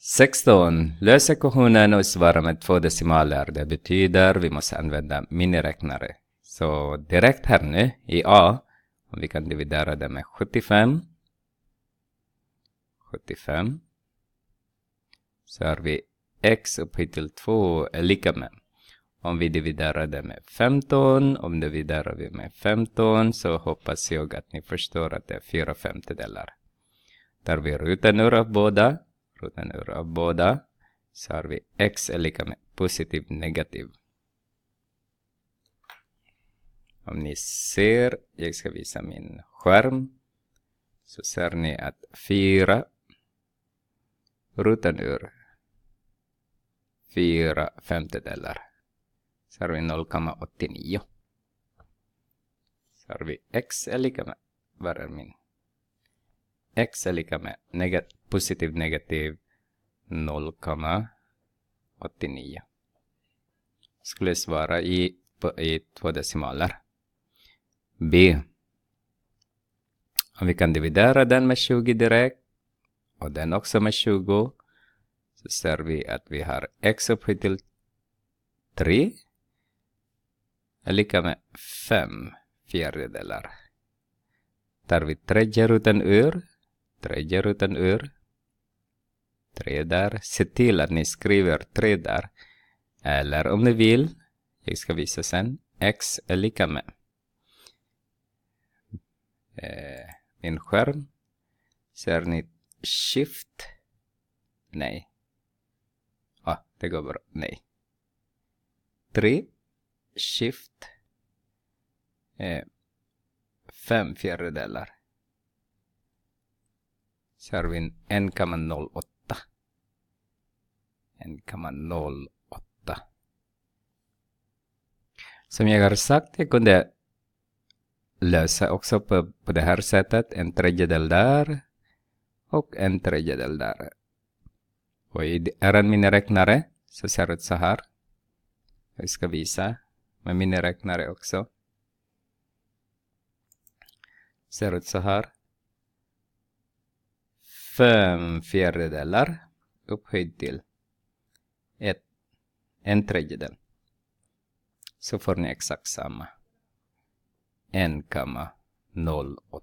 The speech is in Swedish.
16. Lös ekvationen och svara med två decimaler. Det betyder vi måste använda miniräknare. Så direkt här nu i A, om vi kan dividera det med 75. 75. Så har vi x upphöjt till 2 är lika med. Om vi dividerar det med 15, om dividerar vi med 15 så hoppas jag att ni förstår att det är 4 femtedelar. Tar vi rutan ur av båda roten ur av båda så har vi x är lika med positiv negativ. Om ni ser, jag ska visa min skärm, så ser ni att 4 roten ur 4 femtedelar. Så har vi 0,89. Så har vi x är lika med, var är min? X är lika med negat positiv negativ 0,89. Skulle svara i, på, i två decimaler. B. Om vi kan dividera den med 20 direkt och den också med 20 så ser vi att vi har x upphöjt till 3 är lika med 5 fjärdedelar. Tar vi tredje roten ur, tredje rutan ur, tre där. Se till att ni skriver tre där. Eller om ni vill, jag ska visa sen, x är lika med eh, min skärm. Ser ni shift? Nej. Ja, ah, det går bra. Nej. 3 shift eh, fem fjärdedelar. Så har vi 1,08. 1,08. Som jag har sagt, jag kunde lösa också på, på det här sättet. En tredjedel där och en tredjedel där. Och i en miniräknare så ser det ut så här. Jag ska visa med miniräknare också. Ser ut så här. Fem fjärdedelar upphöjt till ett, en tredjedel. Så får ni exakt samma. 1,08.